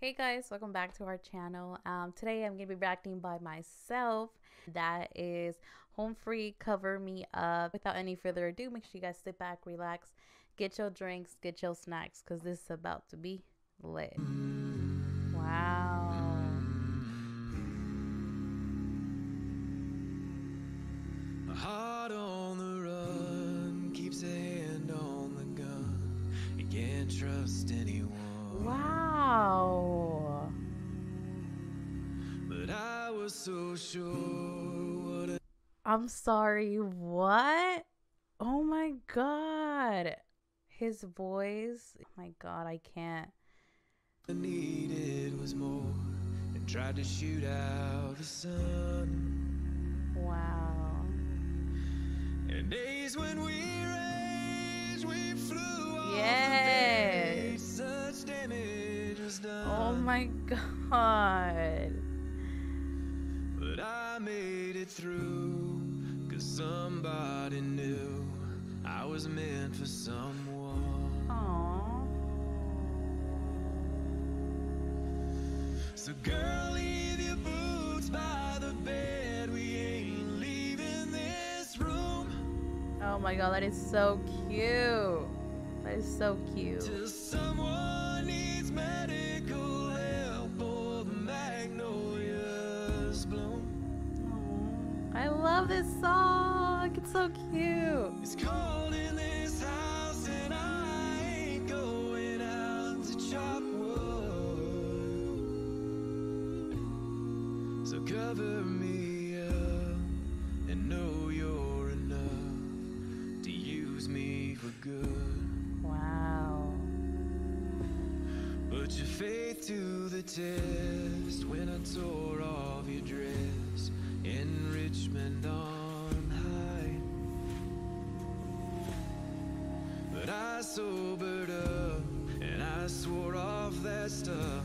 Hey guys, welcome back to our channel. Um, today I'm going to be reacting by myself. That is Home Free Cover Me Up. Without any further ado, make sure you guys sit back, relax, get your drinks, get your snacks, because this is about to be lit. Wow. heart on sure I'm sorry, what? Oh my god. His voice. Oh my god, I can't. I needed was more. And tried to shoot out the sun. Wow. And days when we raged, we flew Yes. the page. Such damage was done. Oh my god. But I made it through, cause somebody knew I was meant for someone. Aww. So, girl, leave your boots by the bed. We ain't leaving this room Oh my god, that is so cute. That is so cute. I love this song. It's so cute. It's cold in this house, and I ain't going out to chop wood. So cover me up and know you're enough to use me for good. Wow. Put your faith to the test when I tore off your dress in Richmond on high. But I sobered up and I swore off that stuff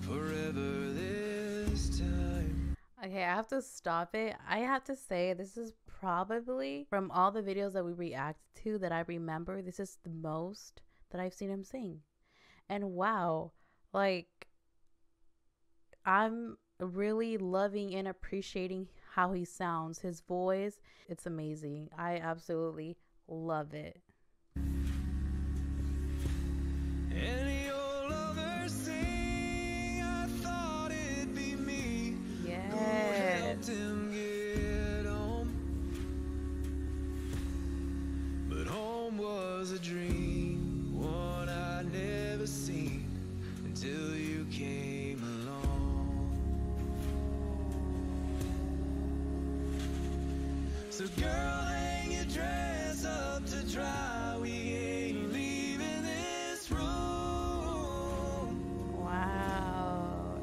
forever this time. Okay, I have to stop it. I have to say, this is probably from all the videos that we react to that I remember, this is the most that I've seen him sing. And wow, like, I'm really loving and appreciating how he sounds. His voice, it's amazing. I absolutely love it. Any lover sing, I thought it'd be me. Yes. helped him get home. But home was a dream, one I'd never seen until you came So, girl, hang your dress up to dry. We ain't leaving this room Wow.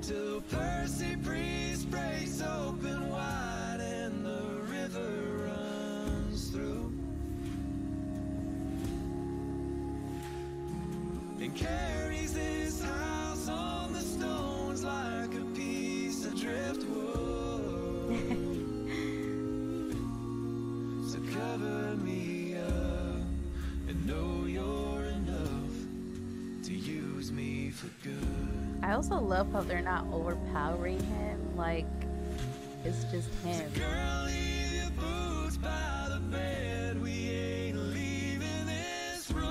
till Percy Priest breaks open wide and the river runs through and carries cover me up and know you're enough to use me for good. I also love how they're not overpowering him. Like, it's just him. Girl, leave your boots by the bed. We ain't leaving this room.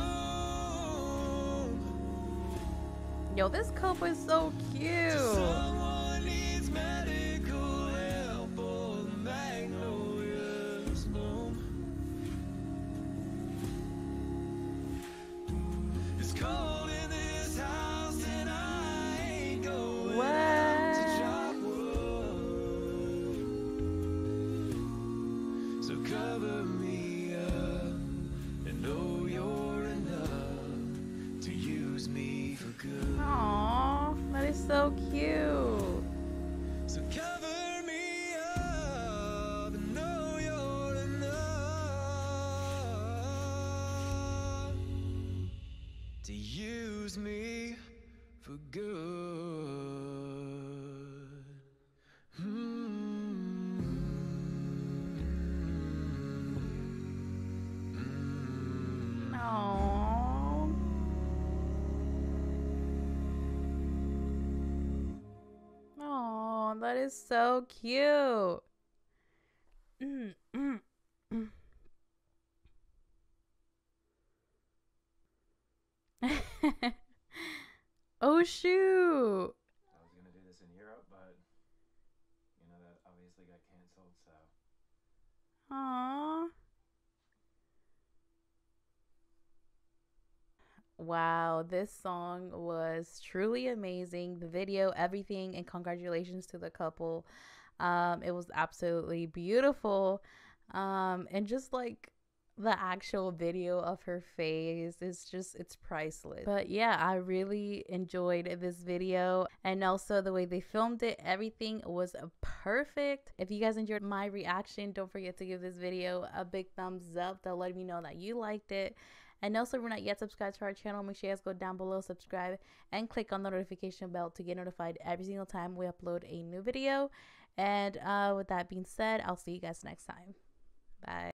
Yo, this couple is so cute. to use me for good. Mm. Oh, that is so cute. Mm, mm, mm. oh shoot. I was gonna do this in Europe, but you know that obviously got canceled. So Aww. Wow, this song was truly amazing. The video, everything, and congratulations to the couple. Um, it was absolutely beautiful. Um, and just like the actual video of her face is just it's priceless. But yeah, I really enjoyed this video and also the way they filmed it. Everything was perfect. If you guys enjoyed my reaction, don't forget to give this video a big thumbs up. to let me know that you liked it. And also, if you're not yet subscribed to our channel, make sure you guys go down below, subscribe, and click on the notification bell to get notified every single time we upload a new video. And uh, with that being said, I'll see you guys next time. Bye.